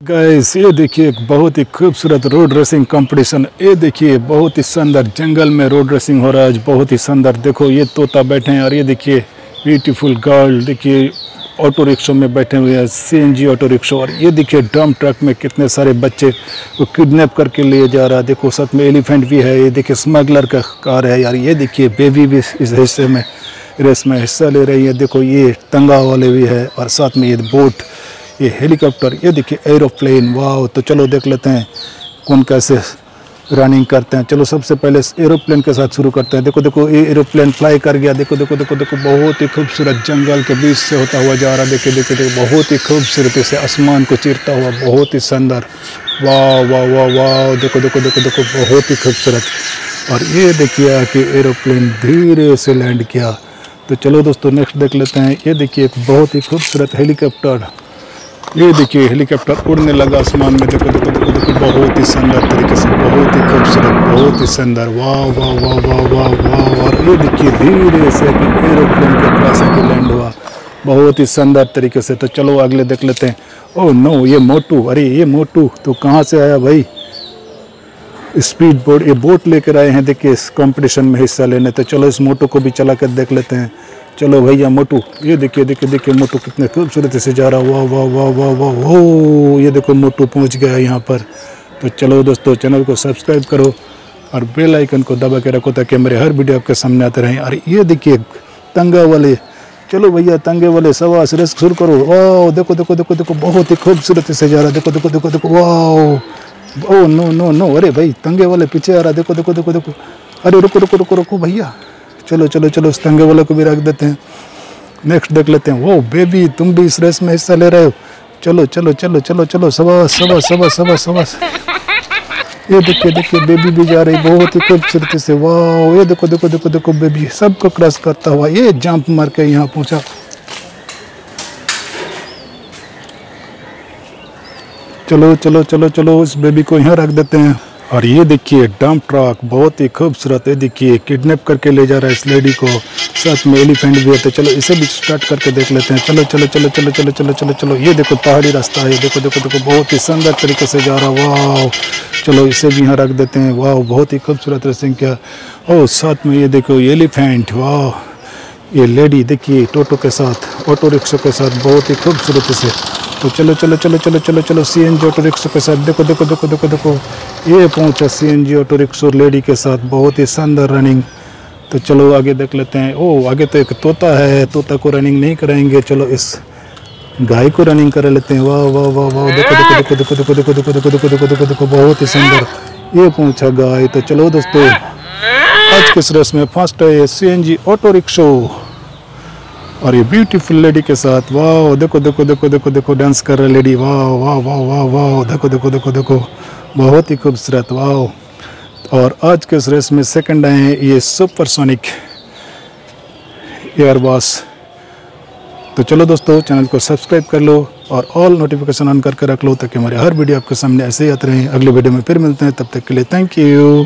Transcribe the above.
Guys ये देखिए एक बहुत ही खूबसूरत रोड रेसिंग कंपटीशन ये देखिए बहुत ही सुंदर जंगल में रोड रेसिंग हो रहा है। बहुत ही सुंदर। देखो, ये तोता बैठे हैं और ये देखिए ब्यूटीफुल गर्ल देखिए ऑटो रिक्शा में बैठे हुए हैं सीएनजी ऑटो रिक्शा और ये देखिए ड्रम ट्रक में कितने सारे बच्चे को किडनैप करके लिए जा रहा है। देखो, साथ में एलिफेंट भी है। ये देखिए स्मगलर का कार है यार। ये देखिए बेबी भी इस हिस्से में रेस में हिस्सा ले रही है। देखो, ये तंगा वाले भी है और साथ में ये बोट ये हेलीकॉप्टर, ये देखिए एरोप्लेन वाह तो चलो देख लेते हैं कौन कैसे रनिंग करते हैं। चलो सबसे पहले एरोप्लेन के साथ शुरू करते हैं। देखो देखो, ये एरोप्लेन फ्लाई कर गया। देखो देखो देखो देखो, बहुत ही खूबसूरत जंगल के बीच से होता हुआ जा रहा देखिए देखिए देखो बहुत ही खूबसूरती से आसमान को चीरता हुआ, बहुत ही सुंदर। वाह वाह वाह वाह देखो देखो देखो देखो, बहुत ही खूबसूरत। और ये देखिए कि एरोप्लेन धीरे से लैंड किया। तो चलो दोस्तों नेक्स्ट देख लेते हैं। ये देखिए एक बहुत ही खूबसूरत हेलीकॉप्टर ये देखिए, हेलीकॉप्टर उड़ने लगा आसमान में। देखो देखो देखो देखो, बहुत ही शानदार तरीके से, बहुत ही खूबसूरत, बहुत ही शानदार वाह वाह वाह वाह वाह वाह और ये देखिए, धीरे से एरोप्लेन के पास आके लैंड हुआ। बहुत ही शानदार तरीके से। तो चलो, अगले देख लेते हैं। ओह, नो, ये मोटू, अरे, ये मोटू तो कहाँ से आया भाई? स्पीड बोट ये बोट लेकर आए हैं। देखिए, इस कंपटीशन में हिस्सा लेने। तो चलो, इस मोटू को भी चला कर देख लेते हैं। चलो भैया मोटू, ये देखिए देखिए देखिए मोटू कितने खूबसूरती से जा रहा, वाह वाह वाह वाह वाह हो ये देखो मोटू पहुँच गया यहाँ पर। तो चलो दोस्तों, चैनल को सब्सक्राइब करो और बेल आइकन को दबा के रखो ताकि मेरे हर वीडियो आपके सामने आते रहें। और ये देखिए, तंगा वाले, चलो भैया, तंगे वाले सवास रेस शुरू करो। वाह, देखो देखो देखो देखो, बहुत ही खूबसूरती से जा रहा, देखो देखो देखो देखो, वाह ओ, नो नो नो, अरे भाई, तंगे वाले पीछे आ रहा, देखो देखो देखो देखो, अरे रुको रुको रुको रुको, भैया। चलो चलो चलो, उस वाले को भी रख देते हैं। नेक्स्ट देख लेते हैं। वो बेबी तुम भी इस रेस में हिस्सा ले रहे हो। चलो चलो चलो चलो चलो, सबा सबा सबा सबा सबा। ये देखिए देखिए बेबी भी जा रही, बहुत ही खूबसूरती से। वाह ये देखो देखो देखो देखो बेबी सबको क्रॉस करता हुआ। ये जंप मार के यहाँ पहुँचा। चलो चलो चलो चलो, उस बेबी को यहाँ रख देते हैं। और ये देखिए डंप ट्रक बहुत ही खूबसूरत है। देखिए किडनैप करके ले जा रहा है इस लेडी को। साथ में एलिफेंट भी होते तो चलो, इसे भी स्टार्ट करके देख लेते हैं। चलो चलो चलो चलो चलो चलो चलो चलो। ये देखो, पहाड़ी रास्ता है। देखो देखो देखो, बहुत ही शानदार तरीके से जा रहा वाह चलो, इसे भी यहाँ रख देते हैं। वाह बहुत ही खूबसूरत रेसिंग क्या। और साथ में ये देखो एलिफेंट वाह ये लेडी देखिए, टोटो के साथ, ऑटो रिक्शा के साथ, बहुत ही खूबसूरत से तो चलो चलो चलो चलो चलो चलो C N G auto rickshaw के साथ देखो देखो देखो देखो देखो ये पहुँचा C N G auto rickshaw lady के साथ बहुत ही शानदार रनिंग तो चलो आगे देख लेते हैं ओ आगे तो एक तोता है तोता को रनिंग नहीं कराएँगे चलो इस गाय को रनिंग करा लेते हैं वाह वाह वाह वाह देखो देखो देखो देखो देखो देखो देखो देखो देखो देखो देखो बहुत ही सुंदर ये पहुँचा गाय तो चलो दोस्तों आज के इस रेस में फ़र्स्ट है C N G auto rickshaw और ये ब्यूटीफुल लेडी के साथ, वाह, देखो देखो देखो देखो देखो डांस कर रहा लेडी वाह वाह वाह वाह वाह, देखो देखो देखो देखो, बहुत ही खूबसूरत, वाह। और आज के इस रेस में सेकंड आए हैं ये सुपरसोनिक एयरबॉस तो चलो दोस्तों चैनल को सब्सक्राइब कर लो और ऑल नोटिफिकेशन ऑन करके रख लो ताकि हमारे हर वीडियो आपके सामने ऐसे ही आते रहें। अगले वीडियो में फिर मिलते हैं, तब तक के लिए थैंक यू